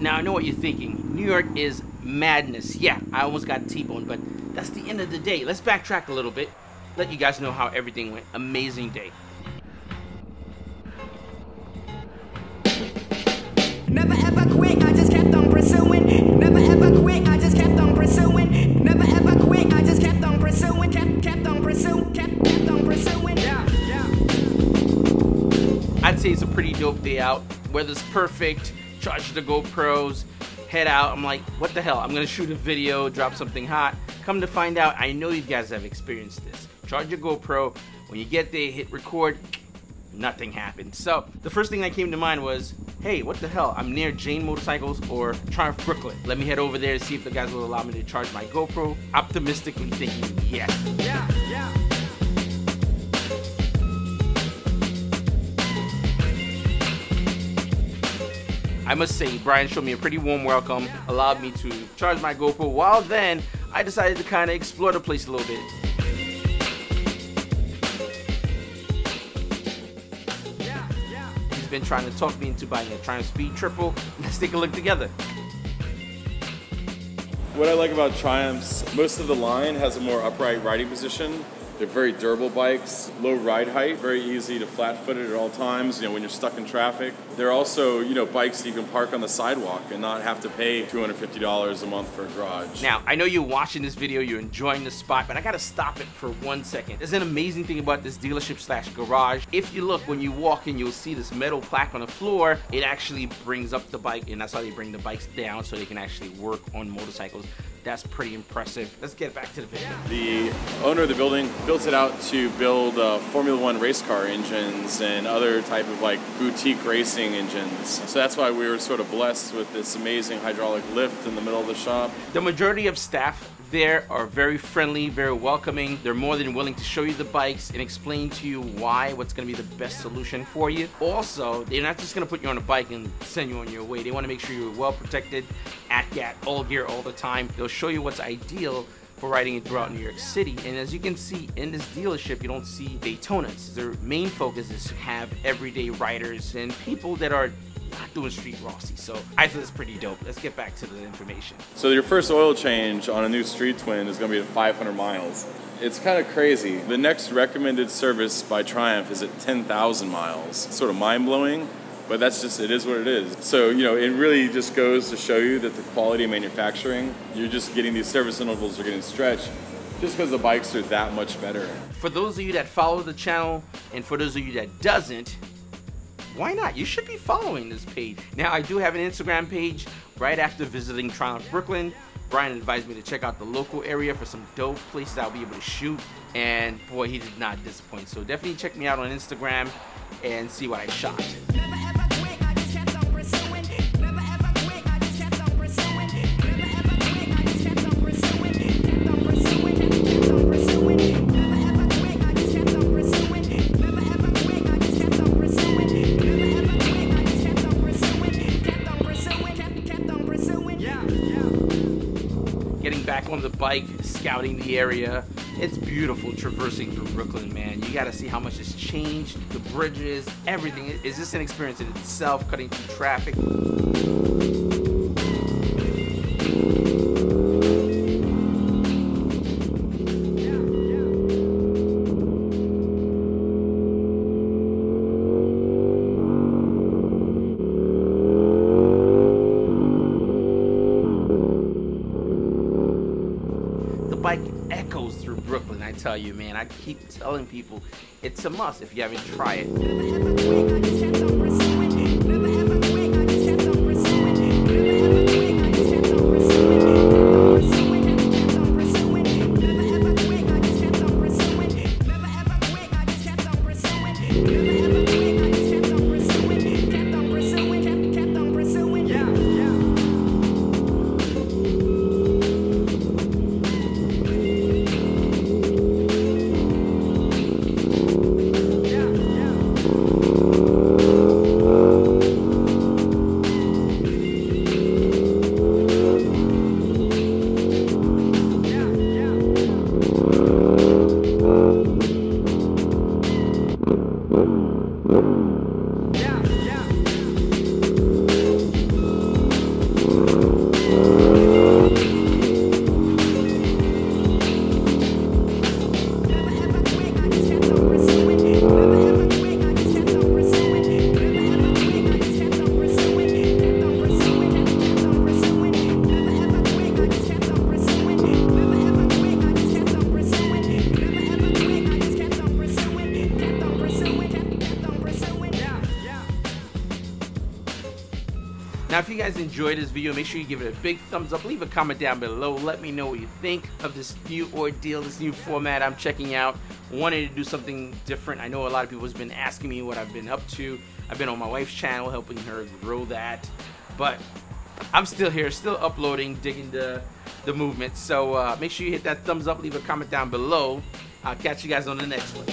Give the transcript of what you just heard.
Now I know what you're thinking. New York is madness. Yeah, I almost got T-boned, but that's the end of the day. Let's backtrack a little bit. Let you guys know how everything went. Amazing day. Never I'd say it's a pretty dope day out. Weather's perfect. Charge the GoPros. Head out. I'm like, what the hell? I'm gonna shoot a video, drop something hot. Come to find out, I know you guys have experienced this. Charge your GoPro. When you get there, hit record. Nothing happened. So the first thing that came to mind was, hey, what the hell? I'm near Jane Motorcycles or Triumph Brooklyn. Let me head over there to see if the guys will allow me to charge my GoPro. Optimistically thinking yes. Yeah, yeah. I must say, Brian showed me a pretty warm welcome, allowed me to charge my GoPro. While then, I decided to kind of explore the place a little bit. He's been trying to talk me into buying a Triumph Speed Triple. Let's take a look together. What I like about Triumphs, most of the line has a more upright riding position. They're very durable bikes, low ride height, very easy to flat foot it at all times, you know, when you're stuck in traffic. They're also, you know, bikes you can park on the sidewalk and not have to pay $250 a month for a garage. Now, I know you're watching this video, you're enjoying the spot, but I gotta stop it for one second. There's an amazing thing about this dealership slash garage. If you look, when you walk in, you'll see this metal plaque on the floor. It actually brings up the bike, and that's how they bring the bikes down so they can actually work on motorcycles. That's pretty impressive. Let's get back to the video. The owner of the building built it out to build uh, Formula One race car engines and other type of like boutique racing engines. So that's why we were sort of blessed with this amazing hydraulic lift in the middle of the shop. The majority of staff there are very friendly, very welcoming. They're more than willing to show you the bikes and explain to you why, what's gonna be the best solution for you. Also, they're not just gonna put you on a bike and send you on your way. They wanna make sure you're well protected, ATGATT, all gear all the time. They'll show you what's ideal for riding it throughout New York City. And as you can see in this dealership, you don't see Daytonas. Their main focus is to have everyday riders and people that are not doing street Rossi. So I thought it's pretty dope. Let's get back to the information. So your first oil change on a new Street Twin is going to be at 500 miles. It's kind of crazy. The next recommended service by Triumph is at 10,000 miles. It's sort of mind blowing, but that's just it is what it is. So you know, it really just goes to show you that the quality of manufacturing, you're just getting these service intervals are getting stretched, just because the bikes are that much better. For those of you that follow the channel, and for those of you that doesn't, why not? You should be following this page. Now, I do have an Instagram page right after visiting Triumph Brooklyn. Brian advised me to check out the local area for some dope places I'll be able to shoot. And boy, he did not disappoint. So definitely check me out on Instagram and see what I shot. Getting back on the bike, scouting the area. It's beautiful traversing through Brooklyn, man. You gotta see how much has changed, the bridges, everything. Is just an experience in itself, cutting through traffic. Brooklyn, I tell you, man. I keep telling people it's a must if you haven't tried it. Now, if you guys enjoyed this video, make sure you give it a big thumbs up. Leave a comment down below. Let me know what you think of this new ordeal, this new format I'm checking out. Wanted to do something different. I know a lot of people has been asking me what I've been up to. I've been on my wife's channel helping her grow that. But I'm still here, still uploading, digging the the movement. So uh, make sure you hit that thumbs up, leave a comment down below. I'll catch you guys on the next one.